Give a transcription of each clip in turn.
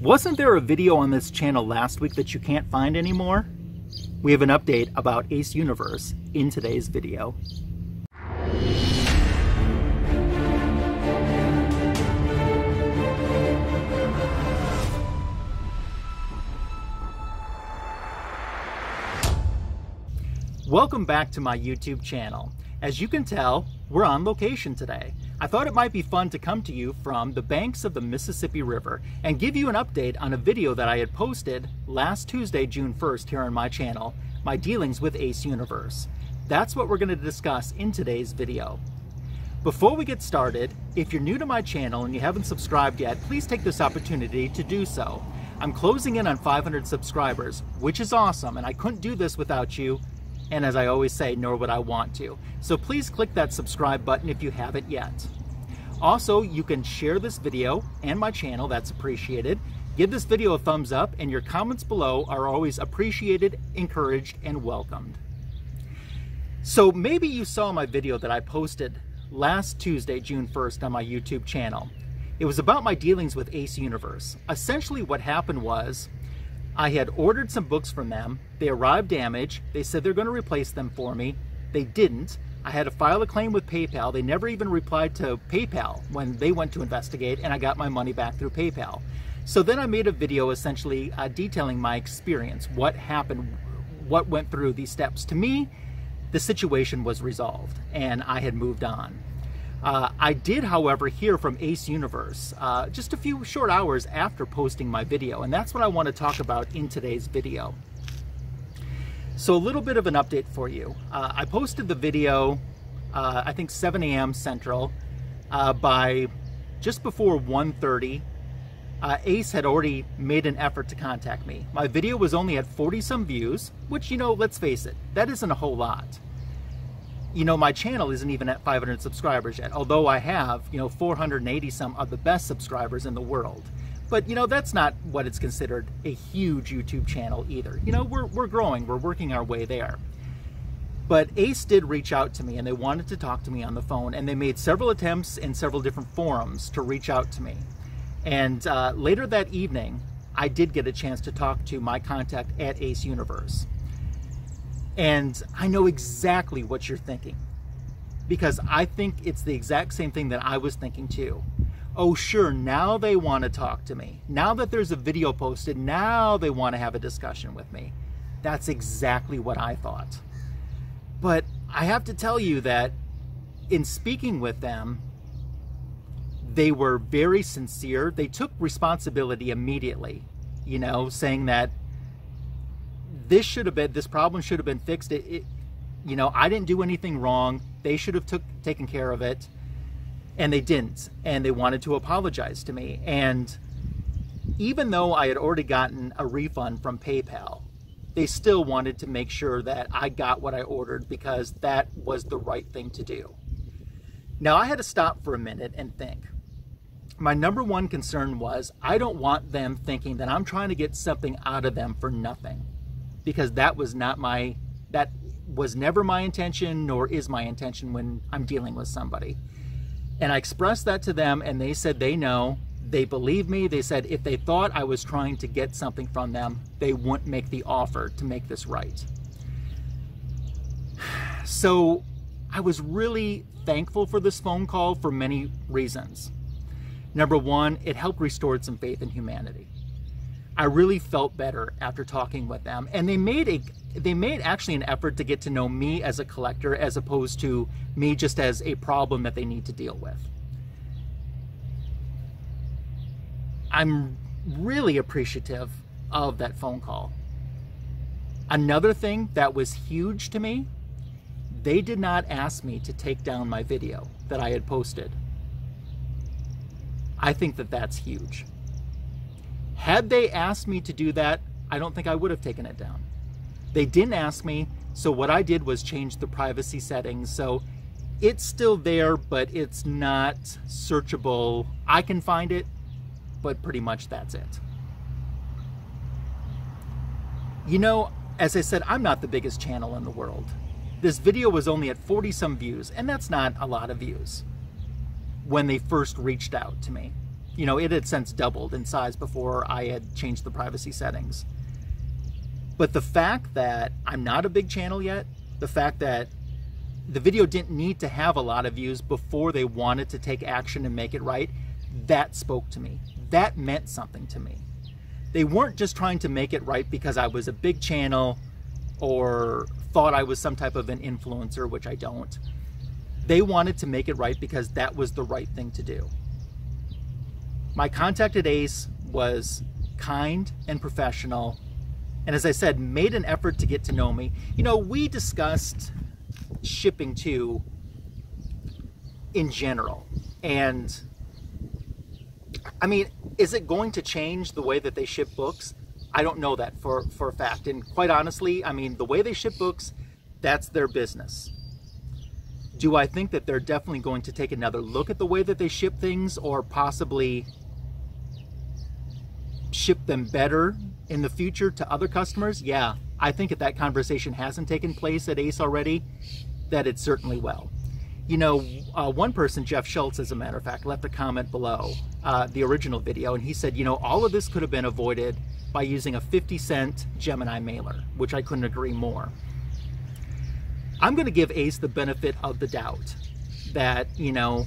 Wasn't there a video on this channel last week that you can't find anymore? We have an update about Ace Universe in today's video. Welcome back to my YouTube channel. As you can tell, we're on location today. I thought it might be fun to come to you from the banks of the Mississippi River and give you an update on a video that I had posted last Tuesday, June 1st here on my channel, my dealings with Ace Universe. That's what we're going to discuss in today's video. Before we get started, if you're new to my channel and you haven't subscribed yet, please take this opportunity to do so. I'm closing in on 500 subscribers, which is awesome, and I couldn't do this without you, and as I always say, nor would I want to. So please click that subscribe button if you haven't yet. Also, you can share this video and my channel, that's appreciated. Give this video a thumbs up and your comments below are always appreciated, encouraged, and welcomed. So maybe you saw my video that I posted last Tuesday, June 1st on my YouTube channel. It was about my dealings with Ace Universe. Essentially what happened was I had ordered some books from them. They arrived damaged. They said they're going to replace them for me. They didn't. I had to file a claim with PayPal. They never even replied to PayPal when they went to investigate, and I got my money back through PayPal. So then I made a video essentially uh, detailing my experience, what happened, what went through these steps. To me, the situation was resolved, and I had moved on. Uh, I did, however, hear from Ace Universe uh, just a few short hours after posting my video, and that's what I want to talk about in today's video. So a little bit of an update for you. Uh, I posted the video, uh, I think 7 a.m. Central, uh, by just before 1.30. Uh, Ace had already made an effort to contact me. My video was only at 40 some views, which, you know, let's face it, that isn't a whole lot you know, my channel isn't even at 500 subscribers yet, although I have, you know, 480 some of the best subscribers in the world. But, you know, that's not what it's considered a huge YouTube channel either. You know, we're, we're growing, we're working our way there. But Ace did reach out to me and they wanted to talk to me on the phone, and they made several attempts in several different forums to reach out to me. And uh, later that evening, I did get a chance to talk to my contact at Ace Universe. And I know exactly what you're thinking because I think it's the exact same thing that I was thinking too. Oh, sure, now they want to talk to me. Now that there's a video posted, now they want to have a discussion with me. That's exactly what I thought. But I have to tell you that in speaking with them, they were very sincere. They took responsibility immediately, you know, saying that this should have been this problem should have been fixed. It, it, you know, I didn't do anything wrong. They should have took taken care of it, and they didn't. And they wanted to apologize to me. And even though I had already gotten a refund from PayPal, they still wanted to make sure that I got what I ordered because that was the right thing to do. Now I had to stop for a minute and think. My number one concern was I don't want them thinking that I'm trying to get something out of them for nothing because that was not my that was never my intention nor is my intention when I'm dealing with somebody. And I expressed that to them and they said they know. They believe me. They said if they thought I was trying to get something from them, they wouldn't make the offer to make this right. So I was really thankful for this phone call for many reasons. Number one, it helped restore some faith in humanity. I really felt better after talking with them. And they made a they made actually an effort to get to know me as a collector as opposed to me just as a problem that they need to deal with. I'm really appreciative of that phone call. Another thing that was huge to me, they did not ask me to take down my video that I had posted. I think that that's huge. Had they asked me to do that, I don't think I would have taken it down. They didn't ask me, so what I did was change the privacy settings. So it's still there, but it's not searchable. I can find it, but pretty much that's it. You know, as I said, I'm not the biggest channel in the world. This video was only at 40 some views, and that's not a lot of views when they first reached out to me. You know, it had since doubled in size before I had changed the privacy settings. But the fact that I'm not a big channel yet, the fact that the video didn't need to have a lot of views before they wanted to take action and make it right, that spoke to me. That meant something to me. They weren't just trying to make it right because I was a big channel or thought I was some type of an influencer, which I don't. They wanted to make it right because that was the right thing to do. My contact at Ace was kind and professional, and as I said, made an effort to get to know me. You know, we discussed shipping too in general, and I mean, is it going to change the way that they ship books? I don't know that for, for a fact. And quite honestly, I mean, the way they ship books, that's their business. Do I think that they're definitely going to take another look at the way that they ship things or possibly ship them better in the future to other customers? Yeah, I think if that conversation hasn't taken place at Ace already, that it certainly will. You know, uh, one person, Jeff Schultz, as a matter of fact, left a comment below uh, the original video, and he said, you know, all of this could have been avoided by using a 50 cent Gemini mailer, which I couldn't agree more. I'm going to give Ace the benefit of the doubt that, you know,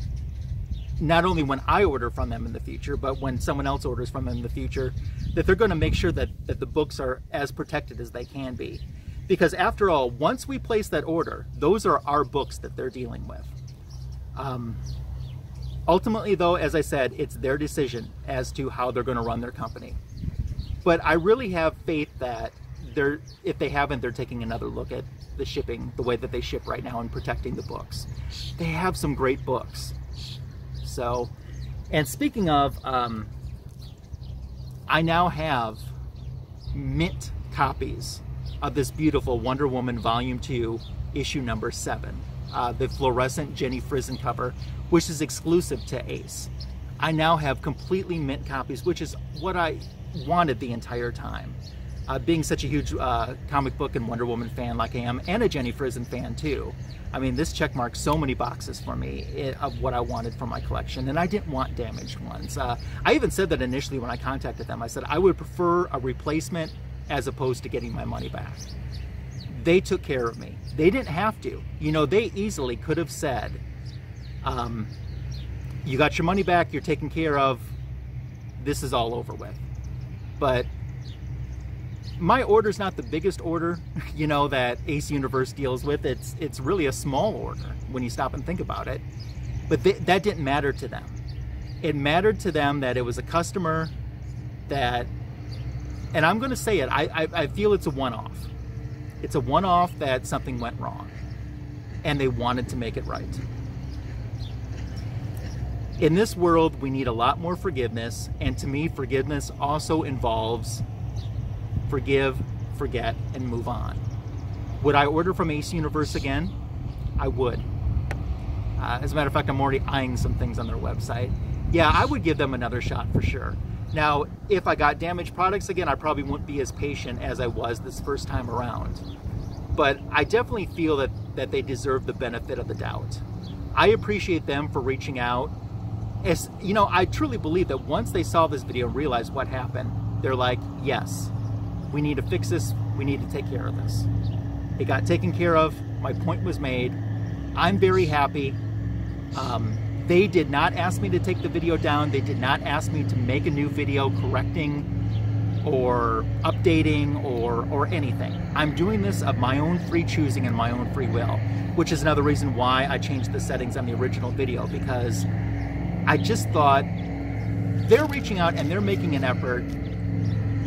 not only when I order from them in the future, but when someone else orders from them in the future, that they're going to make sure that, that the books are as protected as they can be. Because after all, once we place that order, those are our books that they're dealing with. Um, ultimately, though, as I said, it's their decision as to how they're going to run their company. But I really have faith that they're, if they haven't, they're taking another look at the shipping, the way that they ship right now, and protecting the books. They have some great books. So, and speaking of, um, I now have mint copies of this beautiful Wonder Woman Volume 2, issue number 7, uh, the fluorescent Jenny Frison cover, which is exclusive to Ace. I now have completely mint copies, which is what I wanted the entire time. Uh, being such a huge uh, comic book and Wonder Woman fan like I am, and a Jenny Frison fan too. I mean, this check marks so many boxes for me it, of what I wanted for my collection, and I didn't want damaged ones. Uh, I even said that initially when I contacted them. I said I would prefer a replacement as opposed to getting my money back. They took care of me. They didn't have to. You know, they easily could have said, um, you got your money back, you're taken care of, this is all over with. But my order's not the biggest order, you know, that Ace Universe deals with. It's it's really a small order when you stop and think about it. But th that didn't matter to them. It mattered to them that it was a customer that, and I'm going to say it, I, I, I feel it's a one-off. It's a one-off that something went wrong, and they wanted to make it right. In this world, we need a lot more forgiveness, and to me, forgiveness also involves forgive, forget, and move on. Would I order from Ace Universe again? I would. Uh, as a matter of fact, I'm already eyeing some things on their website. Yeah, I would give them another shot for sure. Now, if I got damaged products again, I probably wouldn't be as patient as I was this first time around. But I definitely feel that, that they deserve the benefit of the doubt. I appreciate them for reaching out as you know, I truly believe that once they saw this video and realized what happened, they're like, yes, we need to fix this. We need to take care of this. It got taken care of. My point was made. I'm very happy. Um, they did not ask me to take the video down. They did not ask me to make a new video correcting or updating or, or anything. I'm doing this of my own free choosing and my own free will, which is another reason why I changed the settings on the original video because I just thought they're reaching out and they're making an effort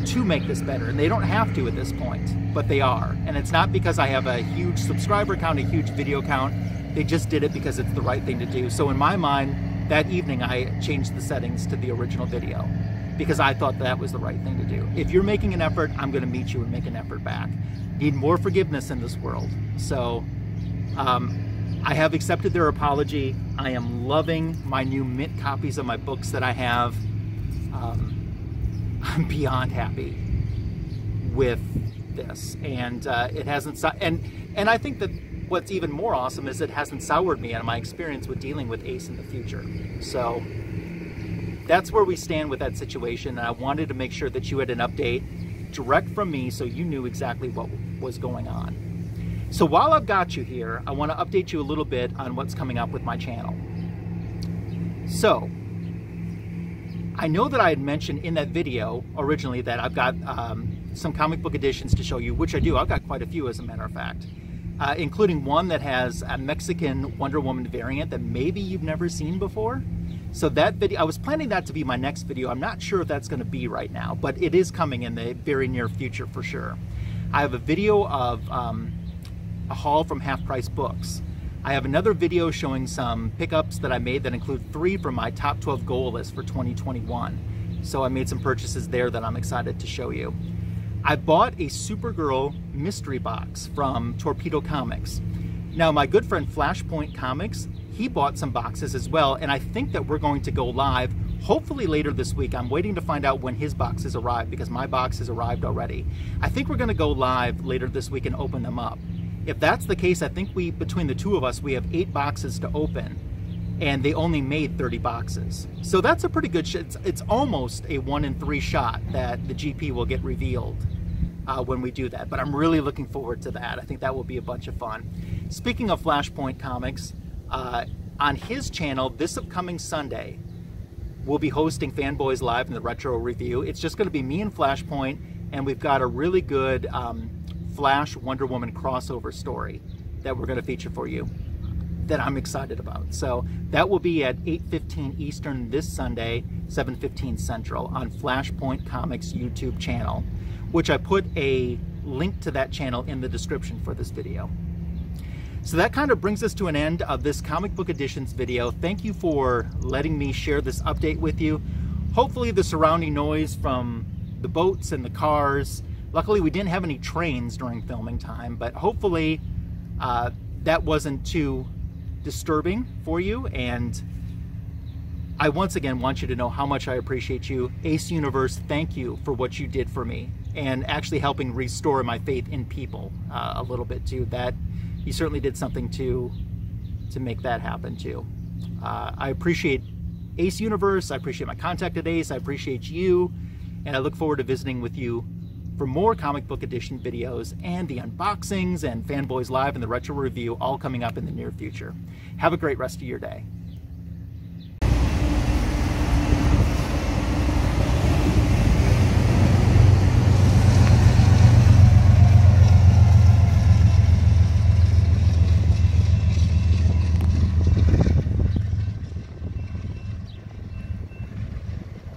to make this better. And they don't have to at this point, but they are. And it's not because I have a huge subscriber count, a huge video count. They just did it because it's the right thing to do. So in my mind, that evening I changed the settings to the original video because I thought that was the right thing to do. If you're making an effort, I'm going to meet you and make an effort back. Need more forgiveness in this world. So um, I have accepted their apology. I am loving my new mint copies of my books that I have. Um, I'm beyond happy with this, and uh, it hasn't. And and I think that what's even more awesome is it hasn't soured me on my experience with dealing with Ace in the future. So that's where we stand with that situation. And I wanted to make sure that you had an update direct from me so you knew exactly what was going on. So while I've got you here, I want to update you a little bit on what's coming up with my channel. So, I know that I had mentioned in that video originally that I've got um, some comic book additions to show you, which I do. I've got quite a few as a matter of fact, uh, including one that has a Mexican Wonder Woman variant that maybe you've never seen before. So that video, I was planning that to be my next video. I'm not sure if that's going to be right now, but it is coming in the very near future for sure. I have a video of um, a haul from Half Price Books. I have another video showing some pickups that I made that include three from my top 12 goal list for 2021. So I made some purchases there that I'm excited to show you. I bought a Supergirl mystery box from Torpedo Comics. Now, my good friend Flashpoint Comics he bought some boxes as well, and I think that we're going to go live hopefully later this week. I'm waiting to find out when his boxes arrive because my box has arrived already. I think we're going to go live later this week and open them up. If that's the case, I think we, between the two of us, we have eight boxes to open and they only made 30 boxes. So that's a pretty good. It's, it's, almost a one in three shot that the GP will get revealed uh, when we do that. But I'm really looking forward to that. I think that will be a bunch of fun. Speaking of Flashpoint Comics, uh, on his channel this upcoming Sunday, we'll be hosting Fanboys Live in the Retro Review. It's just going to be me and Flashpoint, and we've got a really good um, Flash Wonder Woman crossover story that we're going to feature for you that I'm excited about. So that will be at 8.15 Eastern this Sunday, 7.15 Central on Flashpoint Comics YouTube channel, which I put a link to that channel in the description for this video. So that kind of brings us to an end of this comic book additions video. Thank you for letting me share this update with you. Hopefully the surrounding noise from the boats and the cars, luckily we didn't have any trains during filming time, but hopefully uh, that wasn't too disturbing for you. And I once again want you to know how much I appreciate you. Ace Universe, thank you for what you did for me and actually helping restore my faith in people uh, a little bit too. That you certainly did something to to make that happen too. Uh, I appreciate Ace Universe. I appreciate my contact at Ace. I appreciate you, and I look forward to visiting with you for more comic book addition videos and the unboxings and Fanboys Live and the Retro Review all coming up in the near future. Have a great rest of your day.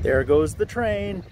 There goes the train.